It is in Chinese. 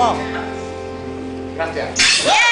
好，感谢。